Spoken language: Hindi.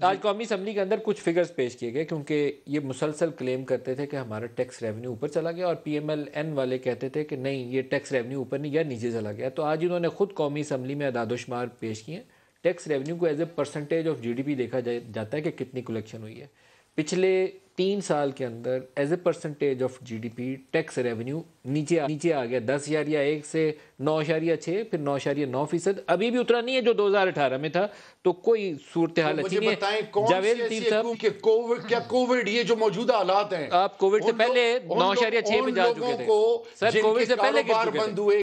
आज कौमी असम्बली के अंदर कुछ फिगर्स पेश किए गए, क्योंकि ये मुसलसल क्लेम करते थे कि हमारा टैक्स रेवेन्यू ऊपर चला गया और पी एम एल एन वाले कहते थे कि नहीं, ये टैक्स रेवेन्यू ऊपर नहीं, या नीचे चला गया। तो आज इन्होंने खुद कौमी असम्बली में अदादोशुमार पेश किए टैक्स रेवेन्यू को as a percentage of G D P देखा जाता है कि कितनी कलेक्शन हुई है। पिछले तीन साल के अंदर as a percentage of GDP tax revenue नीचे आ, नीचे आ गया। दस हज़ार या एक से नौ अशारिया छः फिर नौ अशारिया नौ फ़ीसद। अभी भी उतरा नहीं है जो 2018 में था तो कोई सूरत हाल तो अच्छी नहीं है। जावेद तीर साहब। कोविड क्या कोविड ये जो मौजूदा हालात हैं? आप कोविड से पहले नौ अशारिया छः में जा चुके थे। सर कोविड से पहले बंद हुए।